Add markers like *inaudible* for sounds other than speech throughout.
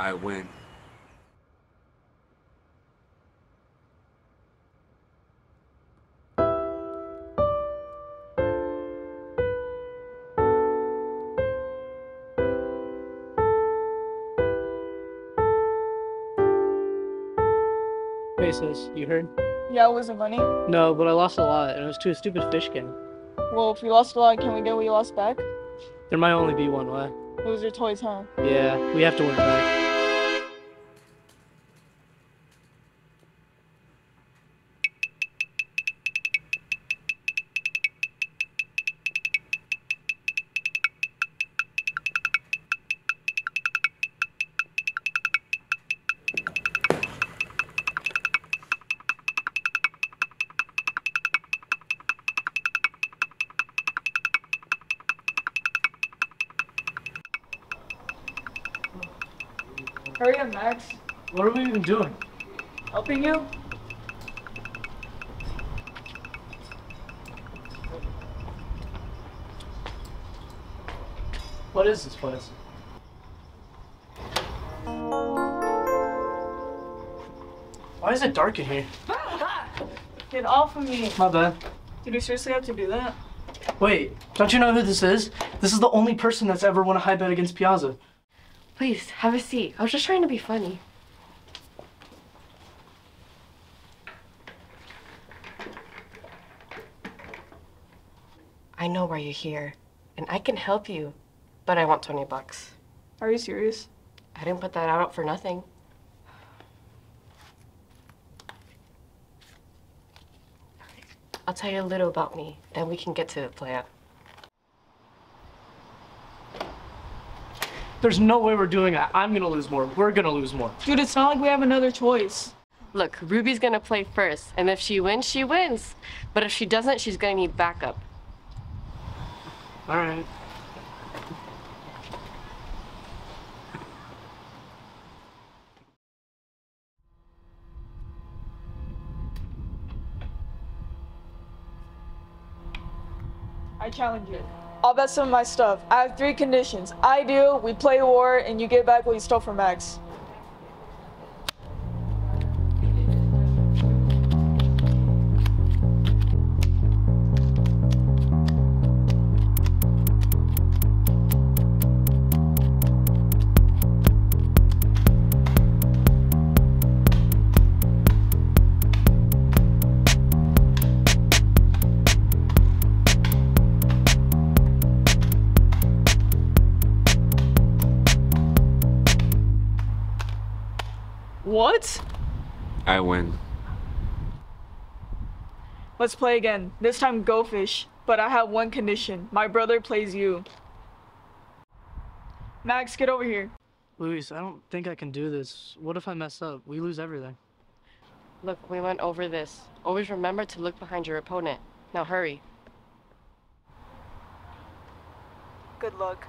I win. Hey sis, you heard? Yeah, it was it money? No, but I lost a lot, and it was to a stupid fish game. Well, if you lost a lot, can we get what you lost back? There might only be one way. Those are toys, huh? Yeah, we have to win it back. Hurry up, Max. What are we even doing? Helping you? What is this place? Why is it dark in here? *laughs* Get off of me. My bad. Did you seriously have to do that? Wait, don't you know who this is? This is the only person that's ever won a high bet against Piazza. Please, have a seat. I was just trying to be funny. I know why you're here, and I can help you, but I want 20 bucks. Are you serious? I didn't put that out for nothing. I'll tell you a little about me, then we can get to the plan. There's no way we're doing that. I'm gonna lose more. We're gonna lose more. Dude, it's not like we have another choice. Look, Ruby's gonna play first, and if she wins, she wins. But if she doesn't, she's gonna need backup. All right. I challenge you. I'll bet some of my stuff. I have three conditions. I do, we play war, and you get back what you stole from Max. What? I win. Let's play again. This time go fish. But I have one condition. My brother plays you. Max, get over here. Luis, I don't think I can do this. What if I mess up? We lose everything. Look, we went over this. Always remember to look behind your opponent. Now hurry. Good luck.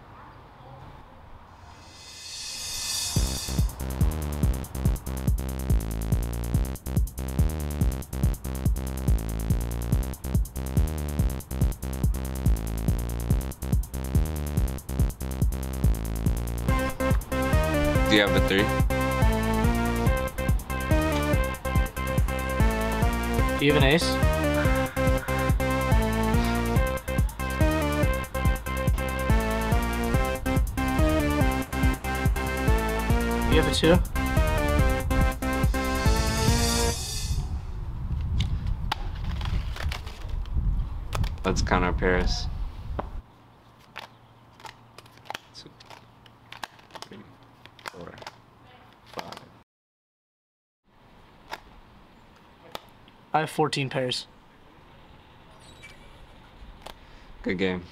Do you have a three? Do you have an ace? Do you have a two? Let's count our pairs. Two, three, four, five. I have 14 pairs. Good game.